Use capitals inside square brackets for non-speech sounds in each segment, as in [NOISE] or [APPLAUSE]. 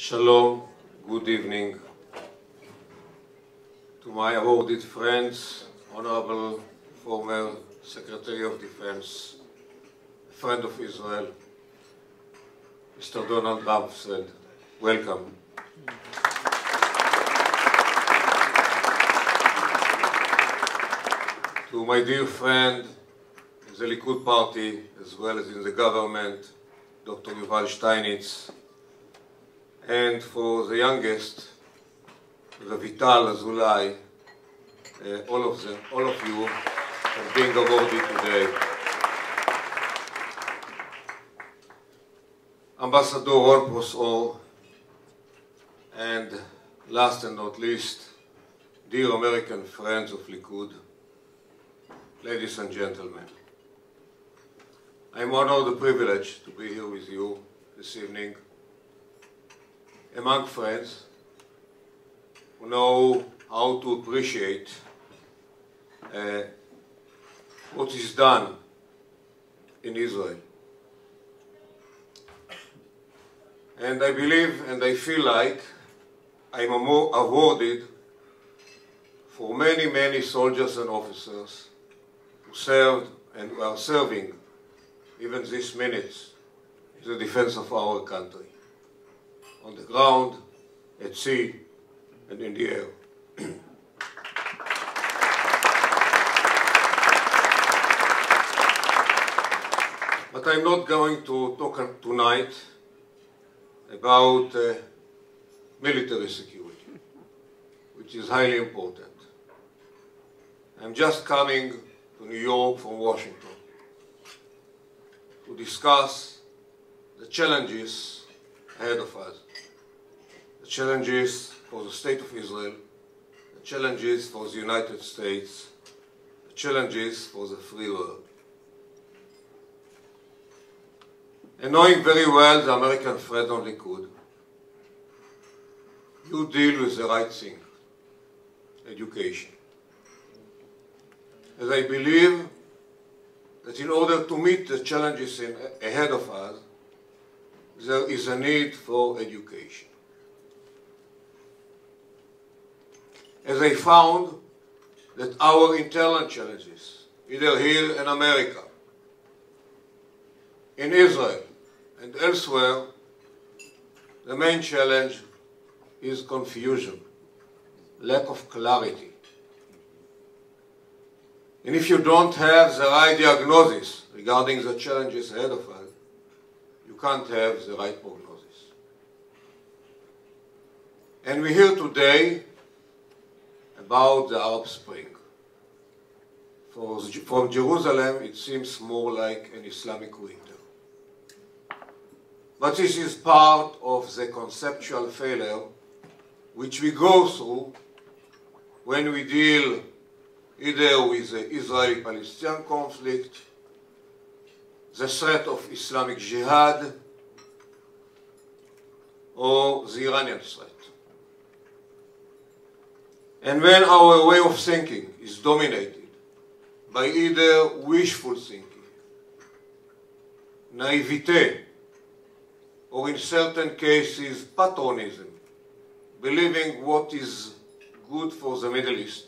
Shalom, good evening. To my awarded friends, Honorable former Secretary of Defense, friend of Israel, Mr. Donald Rumsfeld, welcome. To my dear friend in the Likud party, as well as in the government, Dr. Yuval Steinitz, and for the youngest, Ravital Azulai, uh, all of them, all of you, for being awarded today. Ambassador Ron Prosor, and last and not least, dear American friends of Likud, ladies and gentlemen. I'm honored the privilege to be here with you this evening among friends who know how to appreciate uh, what is done in Israel. And I believe and I feel like I'm more awarded for many, many soldiers and officers who served and who are serving even these minutes in the defense of our country, on the ground, at sea, and in the air. [CLEARS THROAT] but I'm not going to talk tonight about uh, military security, which is highly important. I'm just coming to New York from Washington to discuss the challenges ahead of us, challenges for the State of Israel, the challenges for the United States, the challenges for the free world. And knowing very well the American friend of Likud, you deal with the right thing, education. As I believe that in order to meet the challenges in, ahead of us, there is a need for education. As I found that our internal challenges, either here in America, in Israel, and elsewhere, the main challenge is confusion, lack of clarity. And if you don't have the right diagnosis regarding the challenges ahead of us, you can't have the right prognosis. And we hear today about the Arab Spring. For, from Jerusalem, it seems more like an Islamic winter. But this is part of the conceptual failure which we go through when we deal either with the Israeli-Palestinian conflict, the threat of Islamic Jihad, or the Iranian threat. And when our way of thinking is dominated by either wishful thinking, naivete, or in certain cases patronism, believing what is good for the Middle East,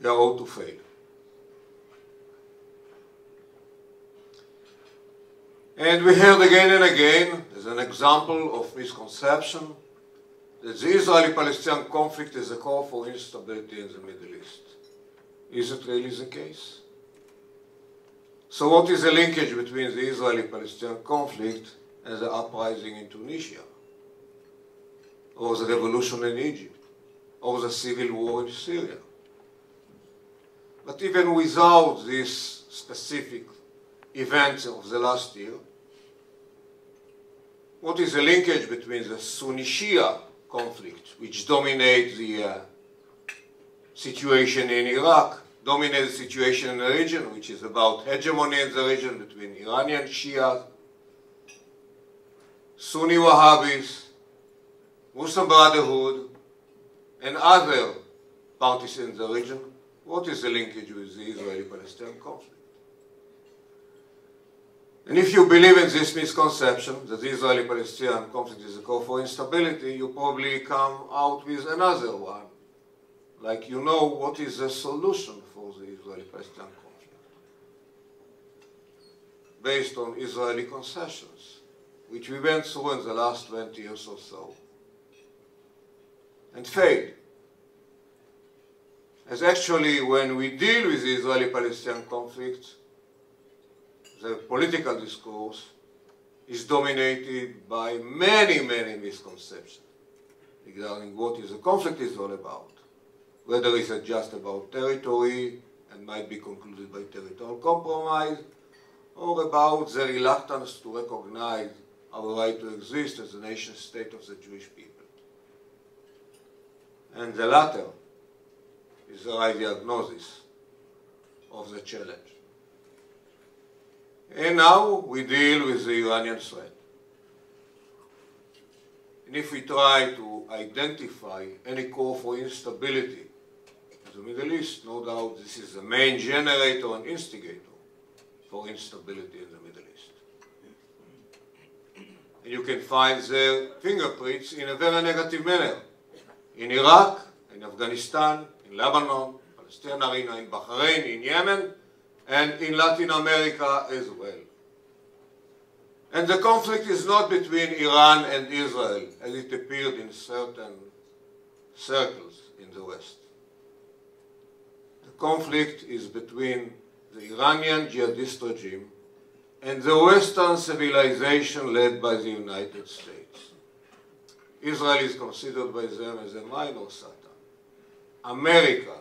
they are all to fail. And we heard again and again, as an example of misconception, that the Israeli-Palestinian conflict is a cause for instability in the Middle East. Is it really the case? So what is the linkage between the Israeli-Palestinian conflict and the uprising in Tunisia? Or the revolution in Egypt? Or the civil war in Syria? But even without these specific events of the last year, what is the linkage between the Sunni-Shia conflict, which dominate the uh, situation in Iraq, dominate the situation in the region, which is about hegemony in the region between Iranian Shia, Sunni Wahhabis, Muslim Brotherhood, and other parties in the region, what is the linkage with the Israeli-Palestinian conflict? And if you believe in this misconception that the Israeli-Palestinian conflict is a cause for instability, you probably come out with another one. Like you know what is the solution for the Israeli-Palestinian conflict based on Israeli concessions, which we went through in the last 20 years or so, and failed. As actually when we deal with the Israeli-Palestinian conflict, the political discourse is dominated by many, many misconceptions regarding what is the conflict is all about. Whether it's just about territory and might be concluded by territorial compromise, or about the reluctance to recognize our right to exist as a nation state of the Jewish people. And the latter is the right diagnosis of the challenge. And now we deal with the Iranian threat. And if we try to identify any core for instability in the Middle East, no doubt this is the main generator and instigator for instability in the Middle East. And you can find their fingerprints in a very negative manner. In Iraq, in Afghanistan, in Lebanon, Palestine arena, in Bahrain, in Yemen, and in Latin America as well. And the conflict is not between Iran and Israel, as it appeared in certain circles in the West. The conflict is between the Iranian jihadist regime and the Western civilization led by the United States. Israel is considered by them as a minor Satan. America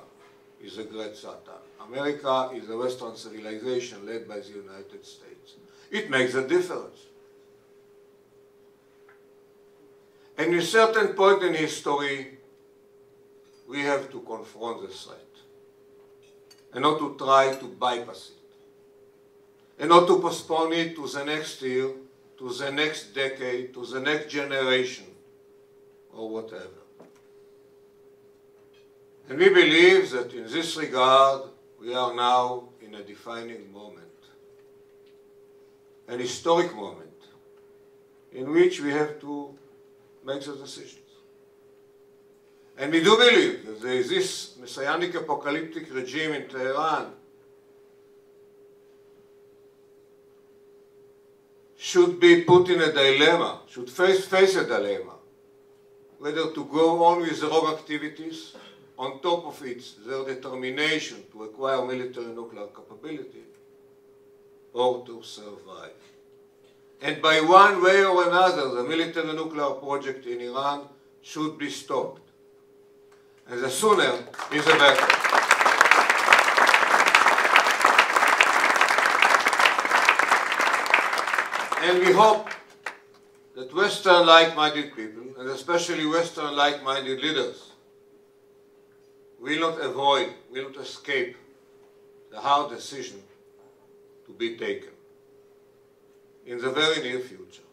is a great Satan. America is a Western civilization led by the United States. It makes a difference. And at a certain point in history, we have to confront the threat and not to try to bypass it and not to postpone it to the next year, to the next decade, to the next generation, or whatever. And we believe that in this regard, we are now in a defining moment, an historic moment, in which we have to make the decisions. And we do believe that there is this messianic apocalyptic regime in Tehran should be put in a dilemma, should face, face a dilemma, whether to go on with the rogue activities on top of it, their determination to acquire military nuclear capability or to survive. And by one way or another, the military nuclear project in Iran should be stopped. And the sooner is the better. And we hope that Western like-minded people, and especially Western like-minded leaders, will not avoid, will not escape the hard decision to be taken in the very near future.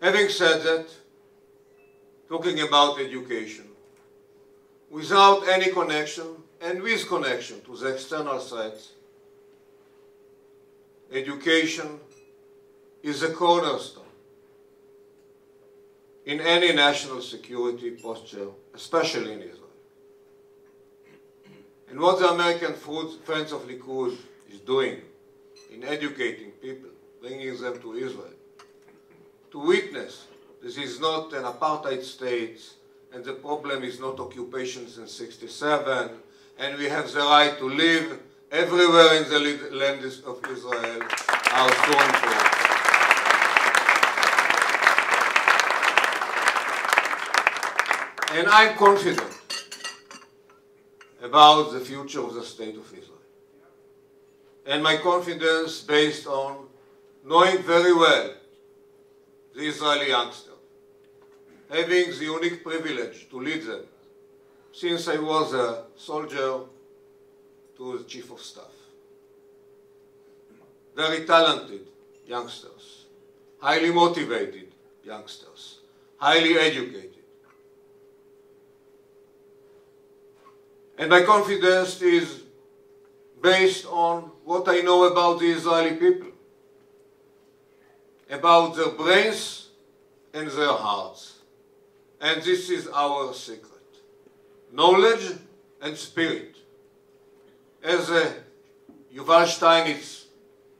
Having said that, talking about education, without any connection and with connection to the external threats, education is a cornerstone in any national security posture, especially in Israel. And what the American Friends of Likud is doing in educating people, bringing them to Israel, to witness this is not an apartheid state and the problem is not occupation since 67 and we have the right to live everywhere in the land of Israel are so And I'm confident about the future of the State of Israel. And my confidence based on knowing very well the Israeli youngster, having the unique privilege to lead them since I was a soldier to the chief of staff. Very talented youngsters, highly motivated youngsters, highly educated. And my confidence is based on what I know about the Israeli people, about their brains and their hearts. And this is our secret knowledge and spirit. As uh, Yuval Steinitz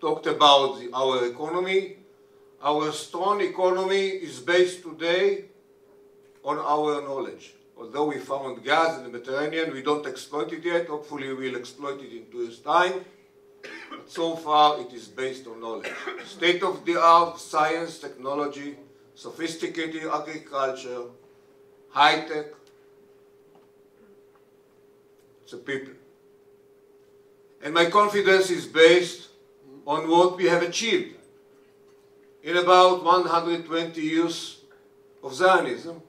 talked about the, our economy, our strong economy is based today on our knowledge. Although we found gas in the Mediterranean, we don't exploit it yet. Hopefully we'll exploit it in two years' time. But so far it is based on knowledge. State-of-the-art science, technology, sophisticated agriculture, high-tech, the people. And my confidence is based on what we have achieved in about 120 years of Zionism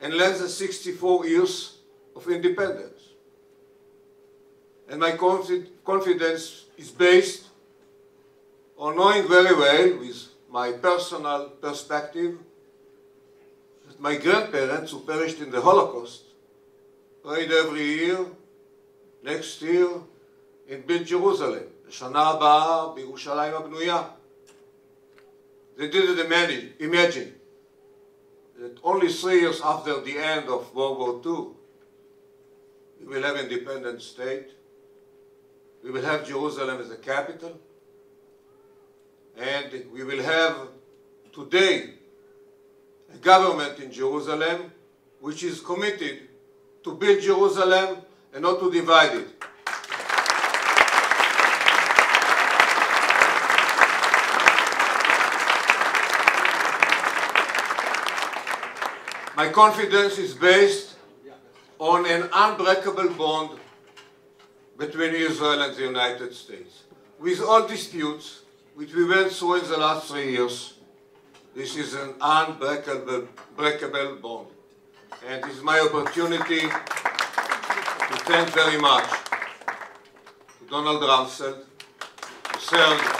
and less than 64 years of independence. And my confidence is based on knowing very well, with my personal perspective, that my grandparents who perished in the Holocaust prayed every year, next year, in build Jerusalem, לשנה הבאה בירושלים הבנויה. They didn't imagine, imagine that only three years after the end of World War II, we will have an independent state, we will have Jerusalem as a capital, and we will have today a government in Jerusalem which is committed to build Jerusalem and not to divide it. My confidence is based on an unbreakable bond between Israel and the United States. With all disputes, which we went through in the last three years, this is an unbreakable breakable bond. And it is my opportunity to thank very much to Donald Rumsfeld, to serve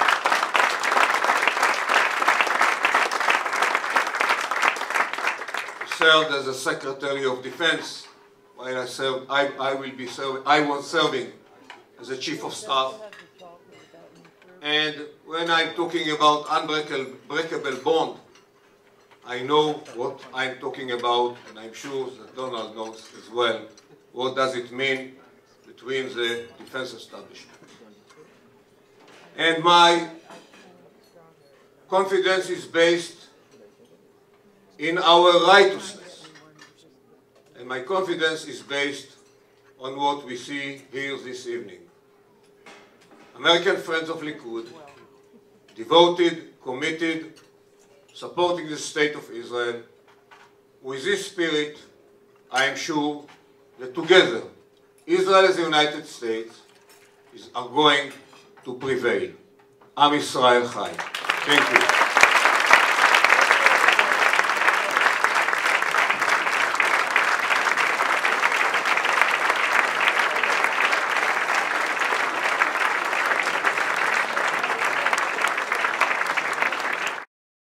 served as a Secretary of Defense while I served, I, I will be serving, I was serving as a Chief of Staff. And when I'm talking about unbreakable bond, I know what I'm talking about, and I'm sure that Donald knows as well. What does it mean between the defense establishment? And my confidence is based in our righteousness. And my confidence is based on what we see here this evening. American Friends of Likud, devoted, committed, supporting the state of Israel. With this spirit, I am sure that together, Israel as the United States is, are going to prevail. Am Israel Chai. Thank you.